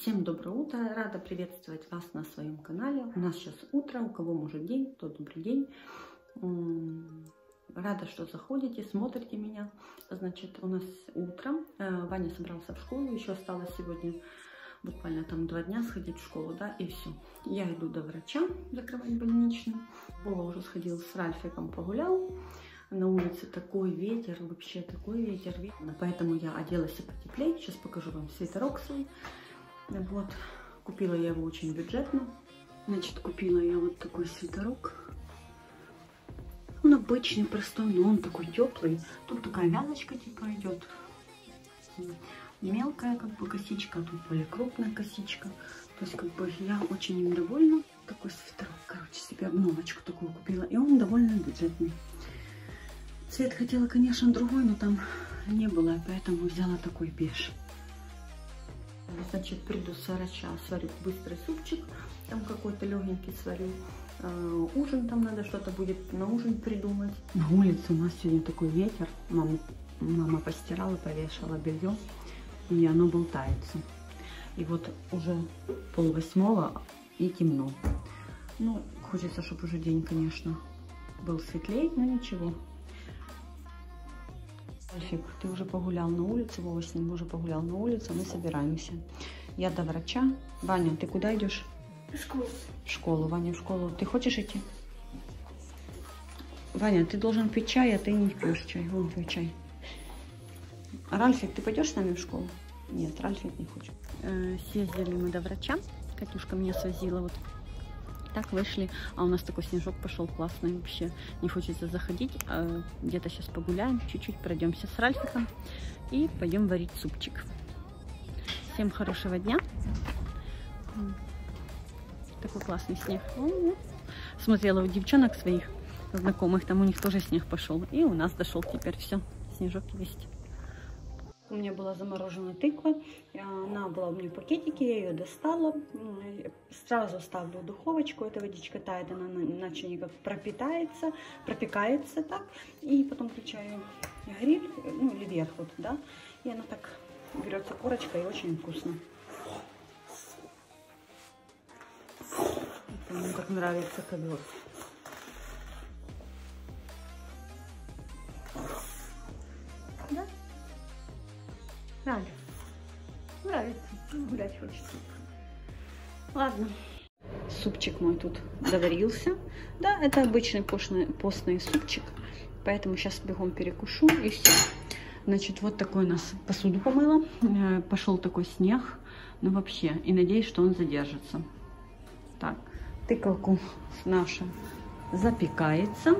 Всем доброе утро! Рада приветствовать вас на своем канале. У нас сейчас утро, у кого может день, то добрый день. Рада, что заходите, смотрите меня. Значит, у нас утро. Э, Ваня собрался в школу, еще осталось сегодня буквально там два дня сходить в школу, да, и все. Я иду до врача закрывать больничный. Вова уже сходил с Ральфиком, погулял. На улице такой ветер, вообще такой ветер. Поэтому я оделась потеплее. Сейчас покажу вам свитерок свой. Вот, купила я его очень бюджетно. Значит, купила я вот такой свитерок. Он обычный, простой, но он такой теплый. Тут такая вязочка типа идет. Мелкая как бы косичка, а тут более крупная косичка. То есть как бы я очень им довольна. Такой свитерок, короче, себе обновочку такую купила. И он довольно бюджетный. Цвет хотела, конечно, другой, но там не было, поэтому взяла такой беж. Значит, приду с врача, сварю быстрый супчик, там какой-то легенький сварю. Э, ужин там надо что-то будет на ужин придумать. На улице у нас сегодня такой ветер. Мама, мама постирала, повешала белье, и оно болтается. И вот уже пол восьмого и темно. Ну, хочется, чтобы уже день, конечно, был светлее, но ничего. Альфик, ты уже погулял на улице, Вова с ним уже погулял на улице, мы собираемся. Я до врача. Ваня, ты куда идешь? В школу. В школу, Ваня, в школу. Ты хочешь идти? Ваня, ты должен пить чай, а ты не пьешь чай. Вон твой чай. А Ральфик, ты пойдешь с нами в школу? Нет, Ральфик не хочет. Э, съездили мы до врача. Катюшка меня свозила вот так вышли, а у нас такой снежок пошел классный вообще. Не хочется заходить, а где-то сейчас погуляем, чуть-чуть пройдемся с Ральфиком и пойдем варить супчик. Всем хорошего дня. Такой классный снег. Смотрела у девчонок своих знакомых, там у них тоже снег пошел. И у нас дошел теперь все, снежок есть. У меня была замороженная тыква, она была у меня в пакетике, я ее достала, сразу ставлю в духовочку, эта водичка тает, она иначе никак пропитается, пропекается так, и потом включаю гриль, ну или вверх вот, да, и она так берется корочка и очень вкусно. Мне так нравится ковер. Гулять хочется. Ладно. Супчик мой тут доварился. Да, это обычный постный, постный супчик. Поэтому сейчас бегом перекушу и все. Значит, вот такой у нас посуду помыла. Э, Пошел такой снег. Ну вообще. И надеюсь, что он задержится. Так, тыкалку наша запекается.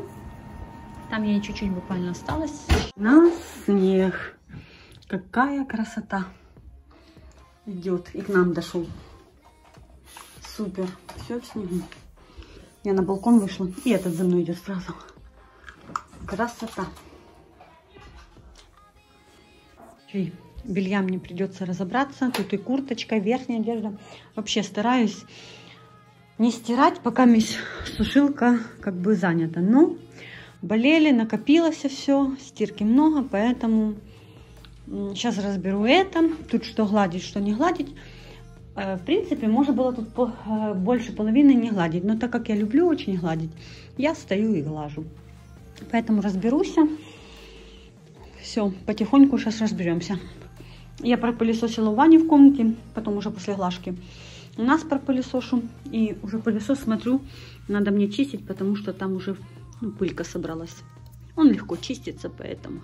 Там ей чуть-чуть буквально осталось. На снег. Какая красота идет. И к нам дошел. Супер. Все в снегу. Я на балкон вышла. И этот за мной идет сразу. Красота. Чей, белья мне придется разобраться. Тут и курточка, верхняя одежда. Вообще стараюсь не стирать, пока сушилка как бы занята. Но болели, накопилось все, стирки много, поэтому Сейчас разберу это. Тут что гладить, что не гладить. Э, в принципе, можно было тут э, больше половины не гладить. Но так как я люблю очень гладить, я стою и глажу. Поэтому разберусь. Все, потихоньку сейчас разберемся. Я пропылесосила у Вани в комнате, потом уже после глажки у нас пропылесошу. И уже пылесос смотрю, надо мне чистить, потому что там уже ну, пылька собралась. Он легко чистится, поэтому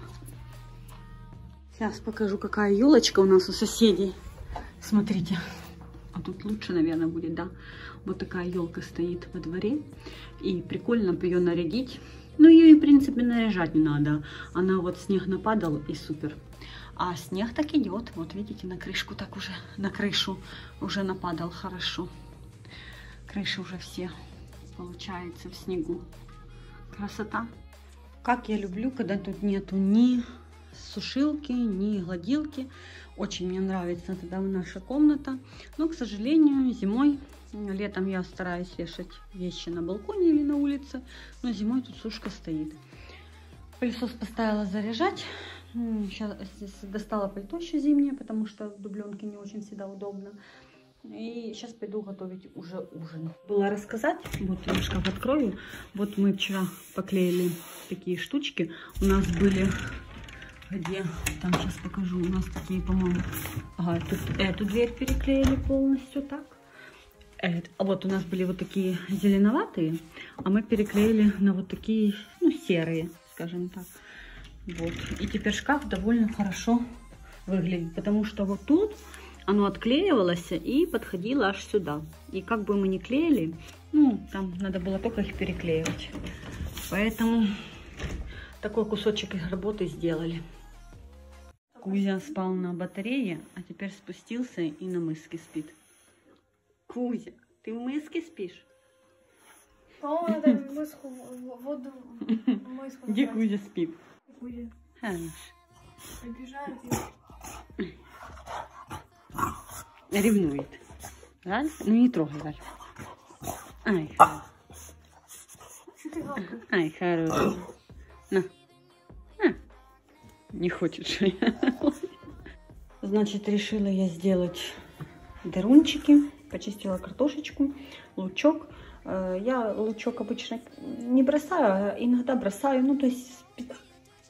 Сейчас покажу, какая елочка у нас у соседей. Смотрите. А тут лучше, наверное, будет, да? Вот такая елка стоит во дворе. И прикольно ее нарядить. Ну, ее, в принципе, наряжать не надо. Она вот снег нападал и супер. А снег так идет. Вот видите, на крышку так уже, на крышу уже нападал хорошо. Крыши уже все, получается, в снегу. Красота. Как я люблю, когда тут нету ни сушилки, ни гладилки. Очень мне нравится тогда наша комната. Но, к сожалению, зимой, летом я стараюсь вешать вещи на балконе или на улице. Но зимой тут сушка стоит. Пылесос поставила заряжать. Сейчас достала пальто еще зимнее, потому что в дубленке не очень всегда удобно. И сейчас пойду готовить уже ужин. Было рассказать, вот шкаф открою. Вот мы вчера поклеили такие штучки. У нас были, где, там сейчас покажу, у нас такие, по-моему, ага, тут эту дверь переклеили полностью так. А вот у нас были вот такие зеленоватые, а мы переклеили на вот такие, ну, серые, скажем так. Вот. И теперь шкаф довольно хорошо выглядит, потому что вот тут оно отклеивалось и подходило аж сюда. И как бы мы ни клеили, ну, там надо было только их переклеивать. Поэтому такой кусочек работы сделали. Кузя спал на батарее, а теперь спустился и на мыске спит. Кузя, ты в мыске спишь? По-моему, надо мыску, воду, мыску. Где Кузя спит? Кузя. Хорош. Обижает ее. Ревнует. Жаль? Ну не трогай, Галь. Ай, хорош. Ай, хороший. На. На. Не хочешь. Значит, решила я сделать дырунчики. Почистила картошечку, лучок. Э, Я лучок обычно не бросаю, а иногда бросаю. Ну, то есть спе-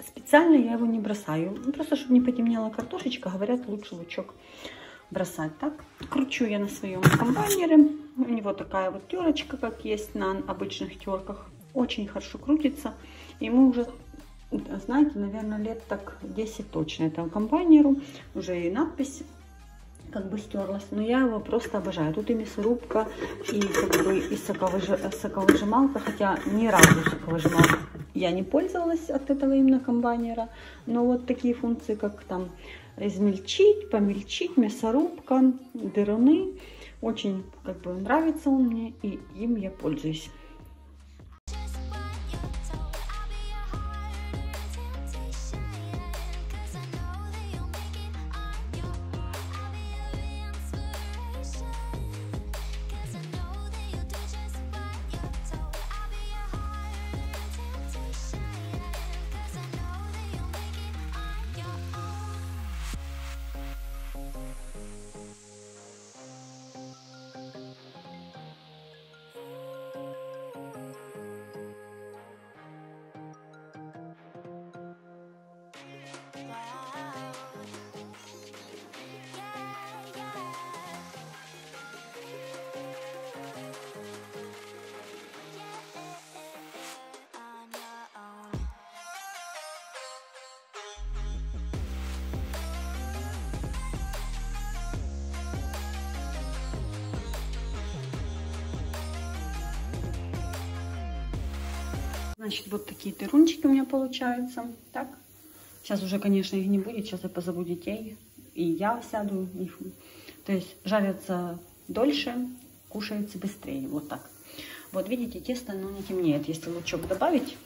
специально я его не бросаю. Ну, Просто, чтобы не потемнела картошечка, говорят, лучше лучок бросать. Так, кручу я на своем комбайнере. У него такая вот терочка, как есть на обычных терках. Очень хорошо крутится. Ему уже, знаете, наверное, лет так 10 точно этому комбайнеру. Уже и надпись как бы стерлась. Но я его просто обожаю. Тут и мясорубка, и как бы и соковыжи- соковыжималка. Хотя ни разу соковыжималкой я не пользовалась от этого именно комбайнера. Но вот такие функции, как там измельчить, помельчить, мясорубка, дыруны. Очень как бы нравится он мне, и им я пользуюсь. Значит, вот такие тырунчики у меня получаются. Так. Сейчас уже, конечно, их не будет. Сейчас я позову детей. И я сяду. и фу. То есть жарятся дольше, кушается быстрее. Вот так. Вот видите, тесто оно не темнеет. Если лучок добавить,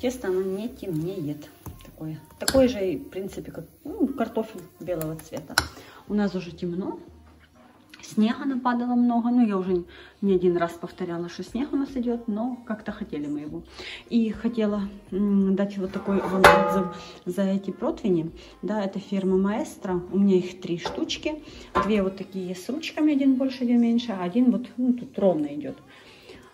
тесто оно не темнеет. Такое. Такое же, в принципе, как ну, картофель белого цвета. У нас уже темно. Снега нападало много, ну я уже не один раз повторяла, что снег у нас идет, но как-то хотели мы его. И хотела дать вот такой вам отзыв за эти противни. Да, это фирма Маэстро, у меня их три штучки. Две вот такие с ручками, один больше, один меньше, а один вот ну, тут ровно идет.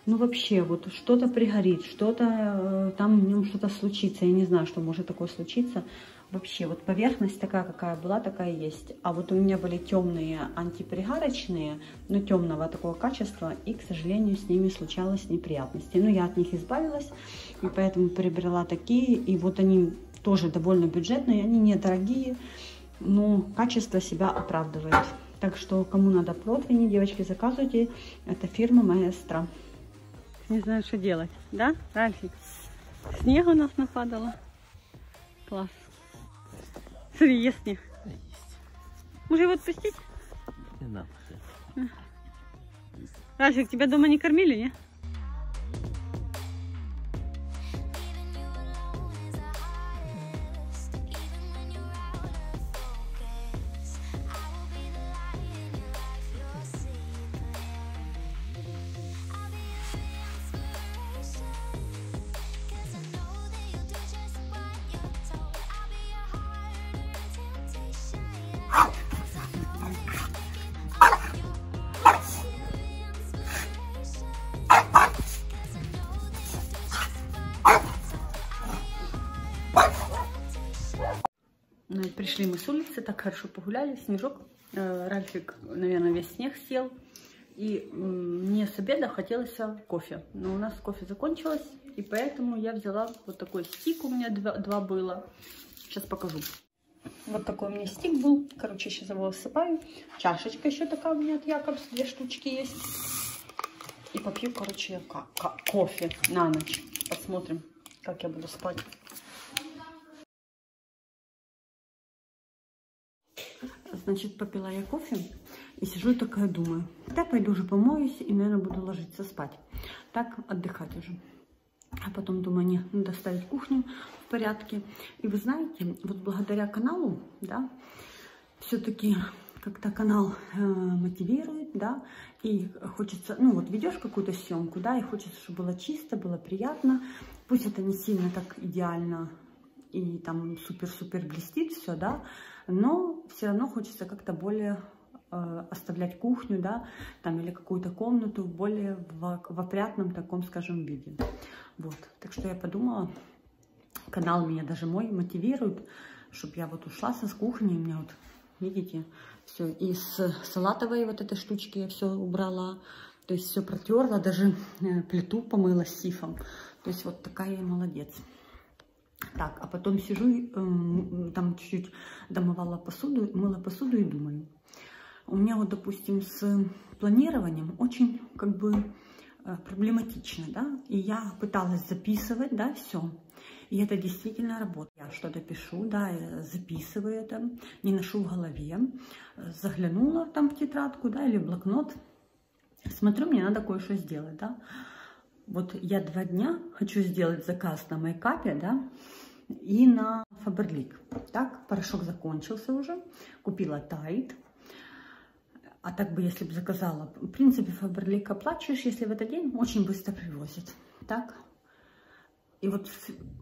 Ну вообще, вот что-то пригорит, что-то э, там в нем что-то случится. Я не знаю, что может такое случиться. Вообще, вот поверхность такая, какая была, такая есть. А вот у меня были темные антипригарочные, но темного такого качества, и, к сожалению, с ними случалось неприятности. Но я от них избавилась, и поэтому приобрела такие. И вот они тоже довольно бюджетные, они недорогие, но качество себя оправдывает. Так что, кому надо противни, девочки, заказывайте. Это фирма Маэстро. Не знаю, что делать. Да, Ральфик? Снег у нас нападало. Класс. Смотри, есть снег. Может его отпустить? Не надо. Ральфик, тебя дома не кормили, не? Пришли мы с улицы, так хорошо погуляли, снежок. Э, Ральфик, наверное, весь снег съел. И мне с обеда хотелось кофе. Но у нас кофе закончилось, и поэтому я взяла вот такой стик, у меня два, два было. Сейчас покажу. Вот такой у меня стик был. Короче, сейчас его высыпаю. Чашечка еще такая у меня от Якобс, две штучки есть. И попью, короче, кофе на ночь. Посмотрим, как я буду спать. Значит, попила я кофе и сижу такая думаю, да, пойду уже помоюсь и, наверное, буду ложиться спать. Так, отдыхать уже. А потом думаю, нет, надо ставить кухню в порядке. И вы знаете, вот благодаря каналу, да, все-таки как-то канал э, мотивирует, да, и хочется, ну вот ведешь какую-то съемку, да, и хочется, чтобы было чисто, было приятно. Пусть это не сильно так идеально и там супер-супер блестит все, да, но все равно хочется как-то более э, оставлять кухню, да, там или какую-то комнату более в, в опрятном таком, скажем, виде. Вот, так что я подумала, канал меня даже мой мотивирует, чтобы я вот ушла со с кухни, у меня вот, видите, все, из салатовой вот этой штучки я все убрала, то есть все протерла, даже э, плиту помыла сифом, то есть вот такая я молодец. Так, а потом сижу, эм, там чуть-чуть домывала посуду, мыла посуду и думаю. У меня вот, допустим, с планированием очень как бы э, проблематично, да, и я пыталась записывать, да, все, и это действительно работает. Я что-то пишу, да, записываю это, не ношу в голове, Э, заглянула там в тетрадку, да, или в блокнот, смотрю, мне надо кое-что сделать, да. Вот я два дня хочу сделать заказ на майкапе, да, и на Фаберлик. Так, порошок закончился уже, купила Тайт. А так бы, если бы заказала, в принципе, Фаберлик оплачиваешь, если в этот день очень быстро привозят. Так, и вот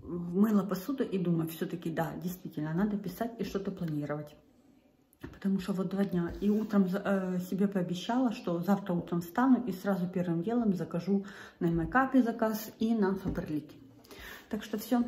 мыла посуду и думаю, все-таки, да, действительно, надо писать и что-то планировать. Потому что вот два дня. И утром э, себе пообещала, что завтра утром встану и сразу первым делом закажу на майкапе заказ и на Фаберлике. Так что все.